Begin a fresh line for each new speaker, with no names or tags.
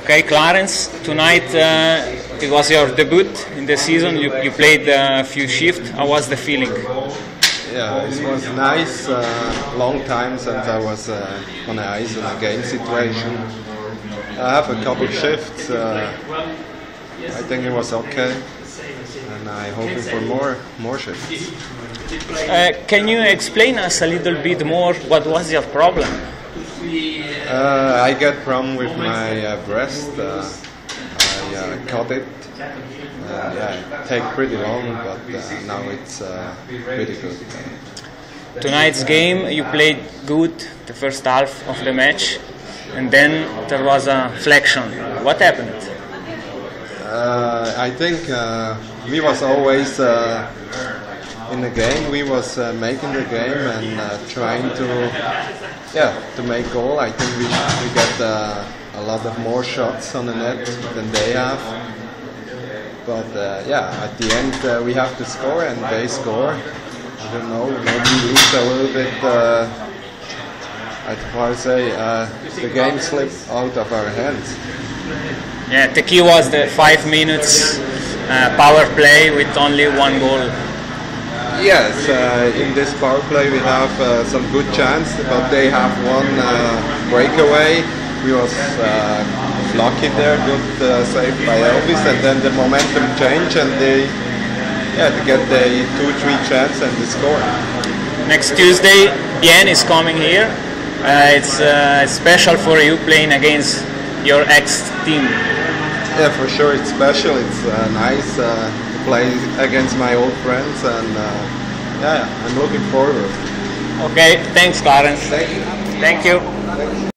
Okay, Clarence, tonight uh, it was your debut in the season. You, you played a few shifts. How was the feeling?
Yeah, it was nice. Uh, long time since I was uh, on the ice in a game situation. I have a couple shifts. Uh, I think it was okay, and I'm hoping for more more shifts.
Uh, can you explain us a little bit more what was your problem?
Uh, I get problem with my uh, breast. Uh, I uh, cut it. Yeah, it take pretty long, but uh, now it's uh, pretty good.
Tonight's game, you played good the first half of the match, and then there was a flexion. What happened?
Uh, I think uh, we was always uh, in the game. We was uh, making the game and uh, trying to, yeah, to make goal. I think we we get uh, a lot of more shots on the net than they have. But uh, yeah, at the end uh, we have to score and they score. I don't know, maybe lose a little bit. Uh, I'd probably say uh, the game slipped out of our hands.
Yeah, the key was the five minutes uh, power play with only one goal.
Yes, uh, in this power play we have uh, some good chance, but they have one uh, breakaway. We was uh, lucky there, good uh, save by Elvis, and then the momentum changed, and they yeah to get the two three chance and the score.
Next Tuesday, Biel is coming here. Uh, it's uh, special for you playing against your ex team.
Yeah, for sure it's special. It's uh, nice uh, play against my old friends, and uh, yeah, I'm looking forward.
Okay, thanks, Clarence.
Thank you.
Thank you.